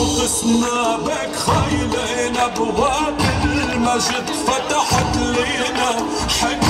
وخصنا بك خيلنا بواب المجد فتحت لينا حكي